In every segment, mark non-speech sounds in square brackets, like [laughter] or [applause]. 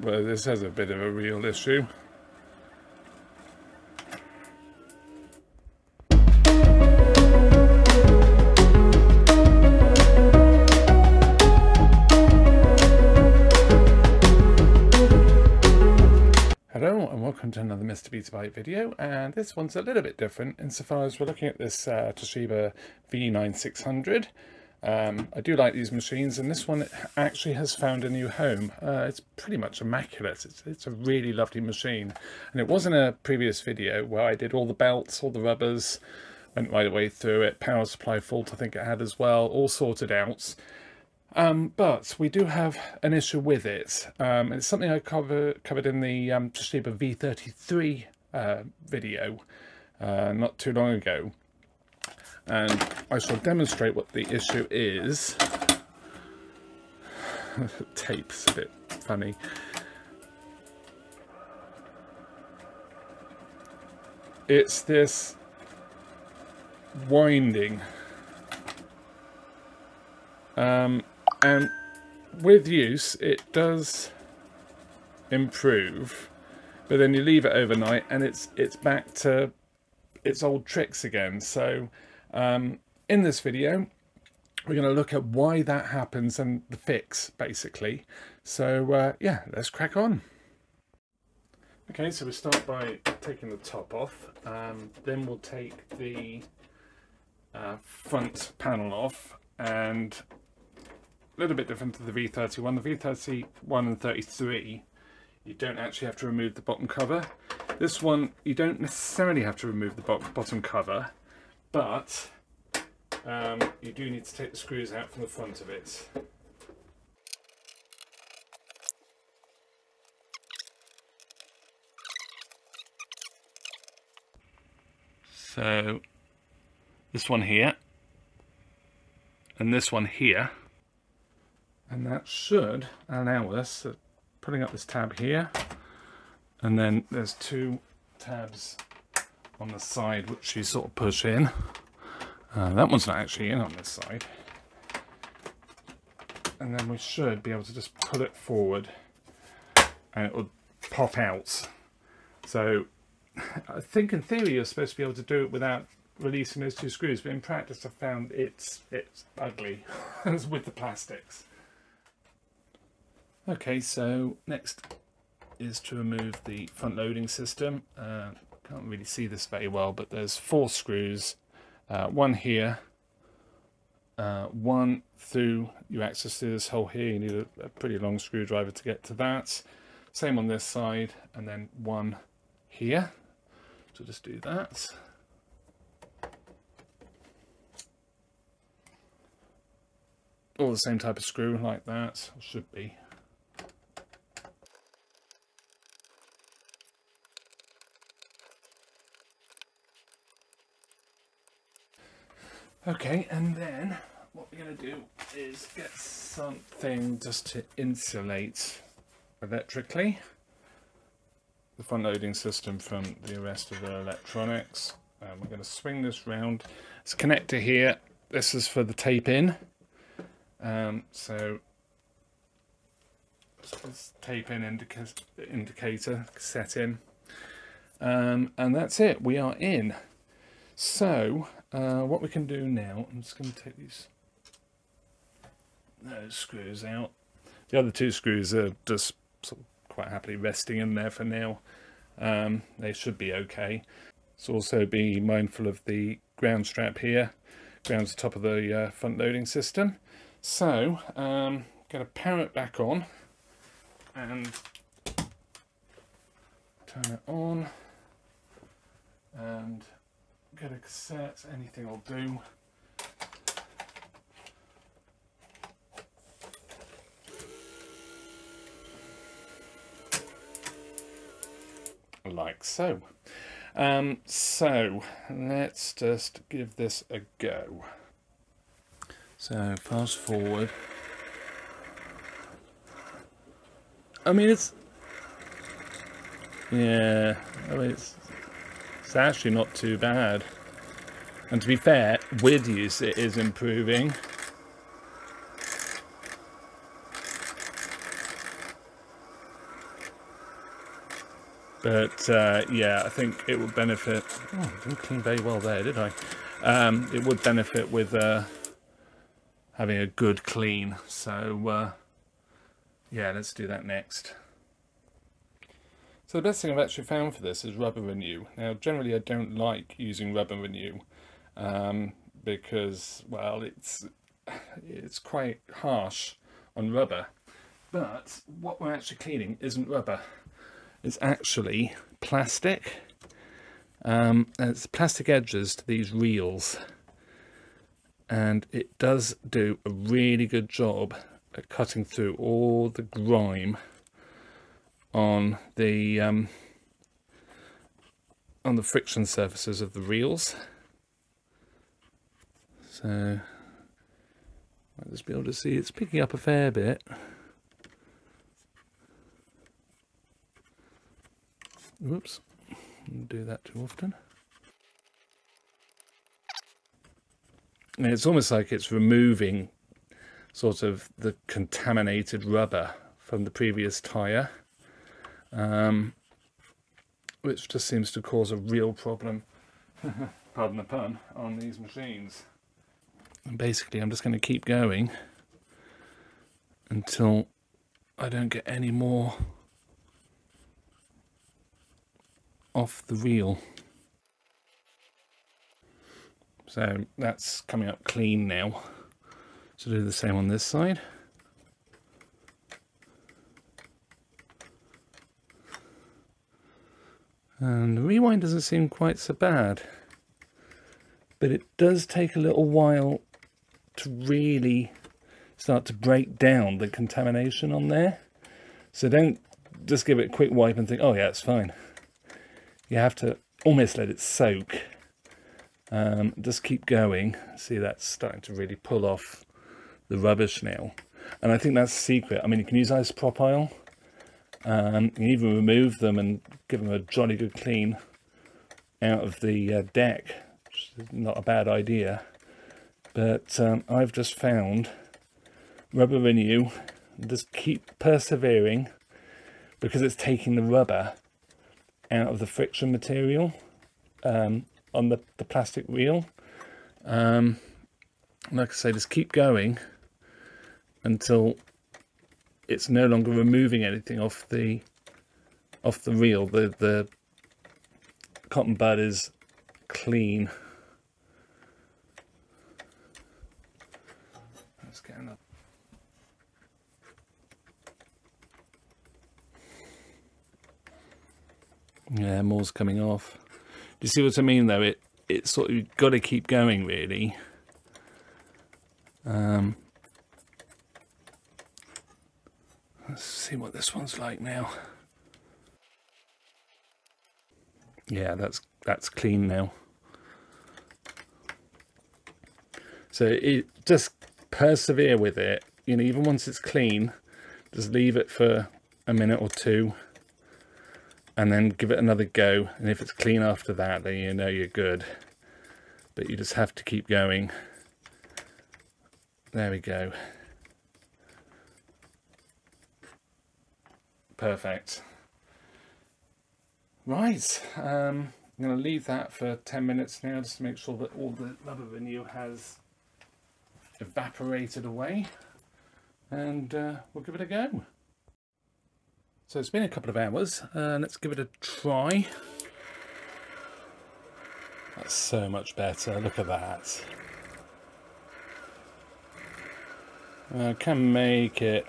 Well, this has a bit of a real issue. Hello and welcome to another Mr. Betabyte video and this one's a little bit different insofar as we're looking at this uh, Toshiba V9600 um, I do like these machines and this one actually has found a new home. Uh, it's pretty much immaculate. It's, it's, a really lovely machine. And it was in a previous video where I did all the belts, all the rubbers, went right away through it, power supply fault I think it had as well, all sorted out. Um, but we do have an issue with it. Um, it's something I cover, covered in the um, Toshiba V33 uh, video uh, not too long ago and I shall demonstrate what the issue is. [laughs] Tape's a bit funny. It's this winding. Um, and with use, it does improve, but then you leave it overnight and it's it's back to its old tricks again. So um, in this video, we're going to look at why that happens and the fix, basically. So, uh, yeah, let's crack on. Okay, so we start by taking the top off. Um, then we'll take the uh, front panel off and a little bit different to the V31. The V31 and 33, you don't actually have to remove the bottom cover. This one, you don't necessarily have to remove the bottom cover but um, you do need to take the screws out from the front of it. So this one here and this one here and that should allow us uh, putting up this tab here and then there's two tabs on the side which you sort of push in. Uh, that one's not actually in on this side. And then we should be able to just pull it forward and it will pop out. So [laughs] I think in theory you're supposed to be able to do it without releasing those two screws, but in practice I've found it's it's ugly [laughs] with the plastics. Okay, so next is to remove the front loading system. Uh, can't really see this very well, but there's four screws. Uh, one here, uh, one through, you access this hole here, you need a, a pretty long screwdriver to get to that. Same on this side, and then one here. So just do that. All the same type of screw like that, should be. Okay, and then what we're going to do is get something just to insulate electrically the front loading system from the rest of the electronics. Um, we're going to swing this round. It's a connector here. This is for the tape in. Um, so tape in indica indicator set in. Um, and that's it. We are in. So uh, what we can do now, I'm just going to take these those screws out. The other two screws are just sort of quite happily resting in there for now. Um, they should be okay. So also be mindful of the ground strap here. Ground's the top of the uh, front loading system. So, um, going to power it back on and turn it on and get a cassette, anything will do. Like so. Um, so, let's just give this a go. So, fast forward. I mean, it's... Yeah, I mean, it's it's actually not too bad. And to be fair, with use it is improving. But uh, yeah, I think it would benefit. Oh, I didn't clean very well there, did I? Um, it would benefit with uh, having a good clean. So uh, yeah, let's do that next. So the best thing I've actually found for this is Rubber Renue. Now generally I don't like using Rubber Renue um, because well it's it's quite harsh on rubber. But what we're actually cleaning isn't rubber. It's actually plastic. Um, it's plastic edges to these reels. And it does do a really good job at cutting through all the grime on the um, on the friction surfaces of the reels so I'll just be able to see it's picking up a fair bit. Whoops, don't do that too often. And it's almost like it's removing sort of the contaminated rubber from the previous tyre, um, which just seems to cause a real problem, [laughs] pardon the pun, on these machines. And basically I'm just going to keep going until I don't get any more off the reel. So that's coming up clean now. So do the same on this side. And the rewind doesn't seem quite so bad. But it does take a little while to really start to break down the contamination on there. So don't just give it a quick wipe and think, oh yeah, it's fine. You have to almost let it soak. Um, just keep going. See, that's starting to really pull off the rubbish now. And I think that's the secret. I mean, you can use isopropyl. Um, you even remove them and give them a jolly good clean out of the uh, deck. Not a bad idea but um, I've just found Rubber Renue just keep persevering because it's taking the rubber out of the friction material um, on the, the plastic wheel. um, like I say just keep going until it's no longer removing anything off the off the reel the the cotton bud is clean Let's get another. Yeah, more's coming off. Do you see what I mean though? It it's sort of got to keep going really. Um, let's see what this one's like now. Yeah, that's that's clean now. So it just persevere with it. You know, even once it's clean, just leave it for a minute or two and then give it another go and if it's clean after that then you know you're good but you just have to keep going there we go perfect right um, I'm going to leave that for 10 minutes now just to make sure that all the Rubber Renue has evaporated away and uh, we'll give it a go so it's been a couple of hours. Uh, let's give it a try. That's so much better. Look at that. I can make it.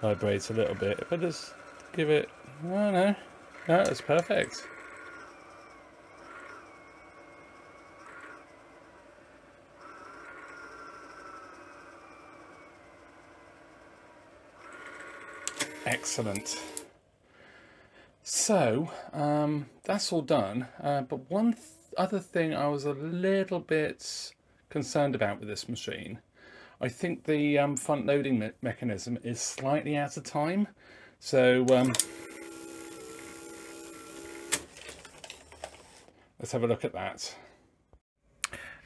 Vibrate a little bit. If I just give it, I don't know. That's perfect. Excellent. So, um, that's all done. Uh, but one th other thing I was a little bit concerned about with this machine, I think the um, front loading me mechanism is slightly out of time. So, um, let's have a look at that.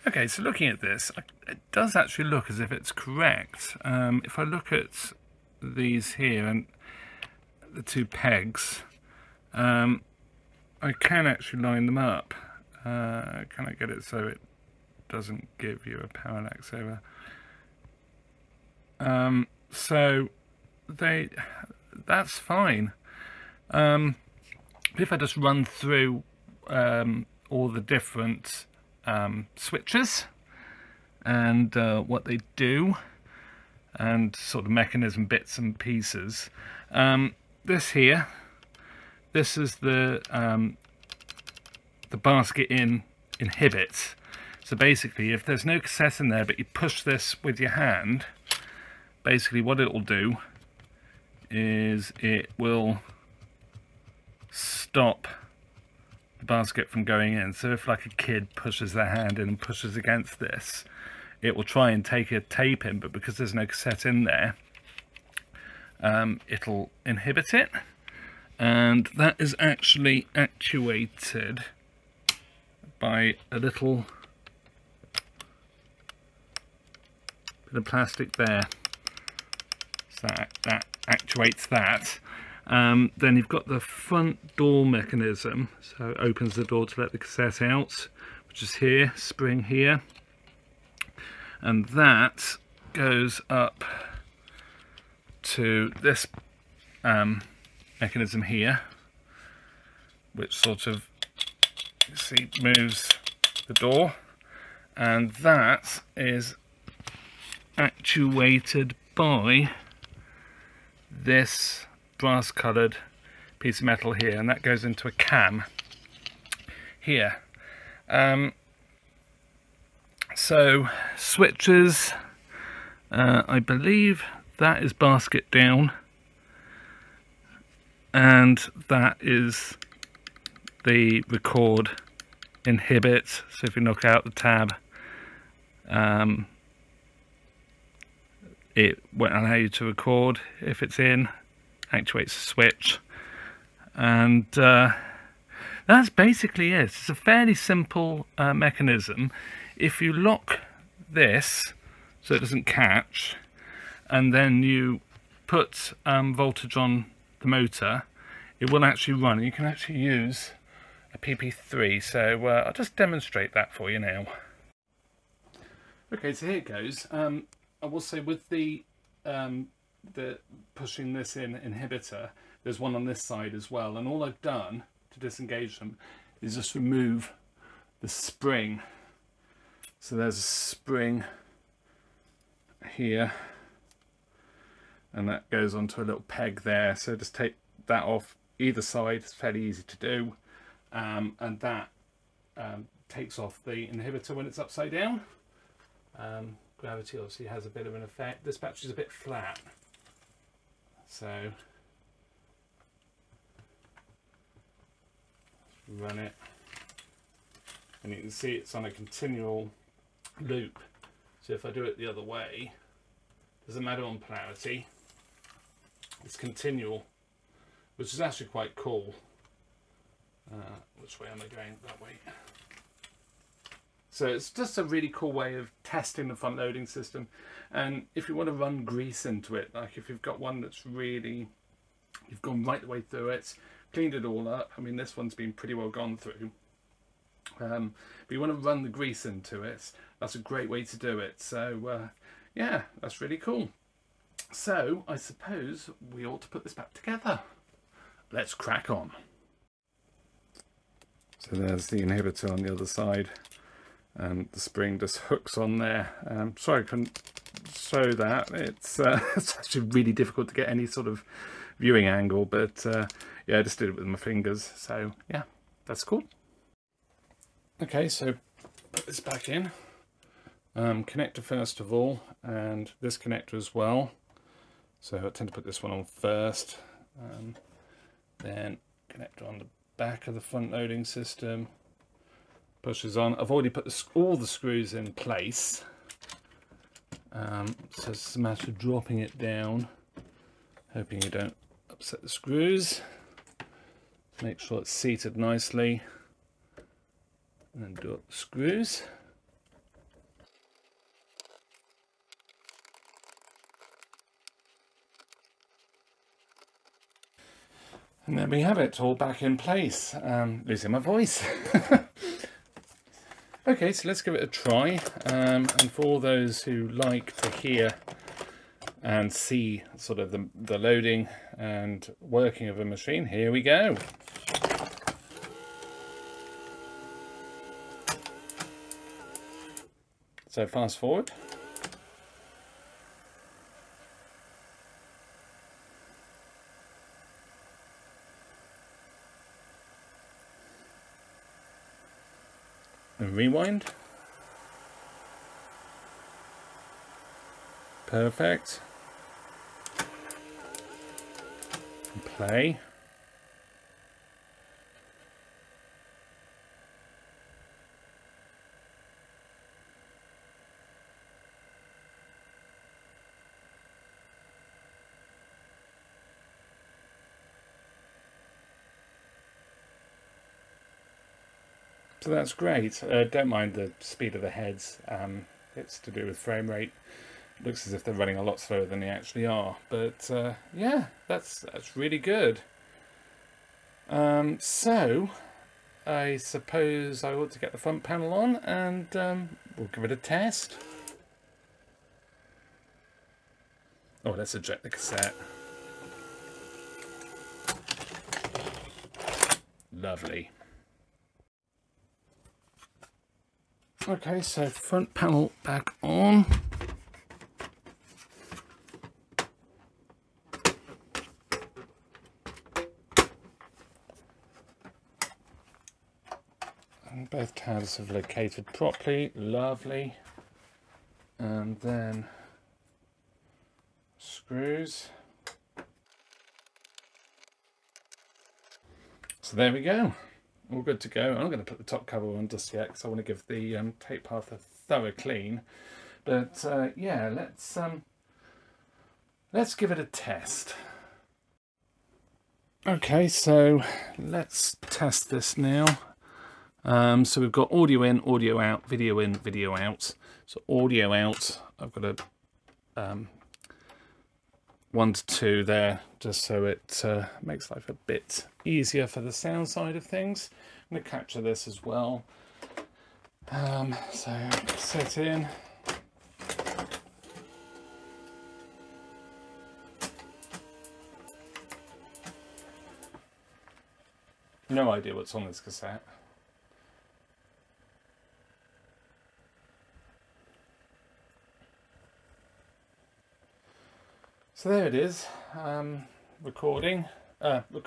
Okay, so looking at this, it does actually look as if it's correct. Um, if I look at these here and the two pegs, um, I can actually line them up. Uh, can I get it so it doesn't give you a parallax over? Um, so they, that's fine. Um, if I just run through um, all the different um, switches and uh, what they do and sort of mechanism bits and pieces. Um, this here, this is the um, the basket in inhibit. So basically, if there's no cassette in there, but you push this with your hand, basically what it will do is it will stop the basket from going in. So if like a kid pushes their hand in and pushes against this, it will try and take a tape in, but because there's no cassette in there, um, it'll inhibit it. And that is actually actuated by a little bit of plastic there. That, that actuates that. Um, then you've got the front door mechanism, so it opens the door to let the cassette out, which is here, spring here. And that goes up to this um, mechanism here, which sort of, see, moves the door. And that is actuated by this brass coloured piece of metal here and that goes into a cam here. Um, so switches uh, I believe that is basket down and that is the record inhibit. So if you knock out the tab um, it won't allow you to record if it's in actuates the switch. And uh, that's basically it. It's a fairly simple uh, mechanism. If you lock this so it doesn't catch and then you put um, voltage on the motor it will actually run. You can actually use a PP3 so uh, I'll just demonstrate that for you now. Okay so here it goes. Um, I will say with the um, the pushing this in inhibitor, there's one on this side as well. And all I've done to disengage them is just remove the spring. So there's a spring here and that goes onto a little peg there. So just take that off either side. It's fairly easy to do. Um, and that um, takes off the inhibitor when it's upside down. Um, gravity obviously has a bit of an effect. This battery's a bit flat. So run it and you can see it's on a continual loop. So if I do it the other way, doesn't matter on polarity, it's continual, which is actually quite cool. Uh, which way am I going? That way. So it's just a really cool way of testing the front loading system. And if you want to run grease into it, like if you've got one that's really, you've gone right the way through it, cleaned it all up. I mean, this one's been pretty well gone through. Um, but you want to run the grease into it, that's a great way to do it. So uh, yeah, that's really cool. So I suppose we ought to put this back together. Let's crack on. So there's the inhibitor on the other side and the spring just hooks on there. Um, sorry I couldn't show that. It's, uh, [laughs] it's actually really difficult to get any sort of viewing angle, but uh, yeah, I just did it with my fingers. So yeah, that's cool. Okay, so put this back in. Um, connector first of all, and this connector as well. So I tend to put this one on first. Um, then connector on the back of the front loading system pushes on. I've already put the, all the screws in place. Um, so it's a matter of dropping it down, hoping you don't upset the screws. Make sure it's seated nicely. And do up the screws. And there we have it, all back in place. Um, losing my voice. [laughs] okay, so let's give it a try. Um, and for those who like to hear and see sort of the, the loading and working of a machine, here we go. So fast forward. and rewind. Perfect. Play. So that's great. Uh, don't mind the speed of the heads. Um, it's to do with frame rate. Looks as if they're running a lot slower than they actually are. But uh, yeah, that's that's really good. Um, so I suppose I ought to get the front panel on and um, we'll give it a test. Oh, let's eject the cassette. Lovely. Okay, so front panel back on. And both tabs have located properly, lovely. And then screws. So there we go all good to go. I'm going to put the top cover on just yet because I want to give the um, tape path a thorough clean. But uh, yeah, let's um, let's give it a test. Okay, so let's test this now. Um, so we've got audio in, audio out, video in, video out. So audio out, I've got a um, one to two there just so it uh, makes life a bit easier for the sound side of things. I'm going to capture this as well. Um, so set in. No idea what's on this cassette. So there it is, um, recording. Uh, rec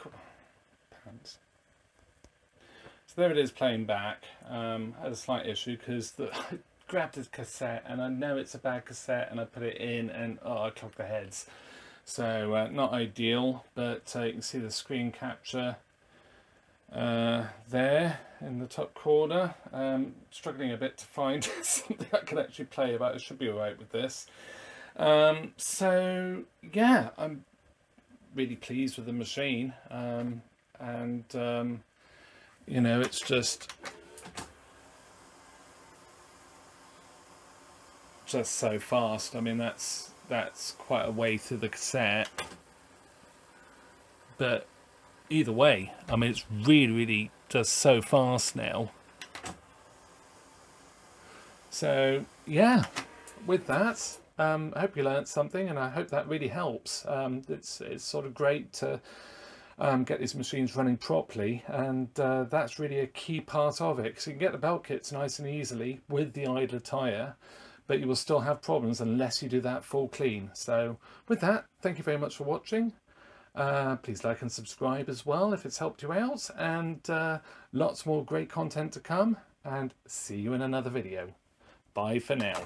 so there it is playing back. Um, had a slight issue because [laughs] I grabbed a cassette and I know it's a bad cassette and I put it in and oh, I clogged the heads. So uh, not ideal, but uh, you can see the screen capture uh, there in the top corner. Um, struggling a bit to find [laughs] something I can actually play about. I should be alright with this. Um, so yeah, I'm really pleased with the machine. Um, and um, you know, it's just just so fast. I mean, that's that's quite a way through the cassette. But either way, I mean, it's really, really just so fast now. So, yeah, with that, um, I hope you learned something, and I hope that really helps. Um, it's it's sort of great to um, get these machines running properly, and uh, that's really a key part of it. Because you can get the belt kits nice and easily with the idler tyre, but you will still have problems unless you do that full clean. So with that, thank you very much for watching. Uh, please like and subscribe as well if it's helped you out, and uh, lots more great content to come. And see you in another video. Bye for now.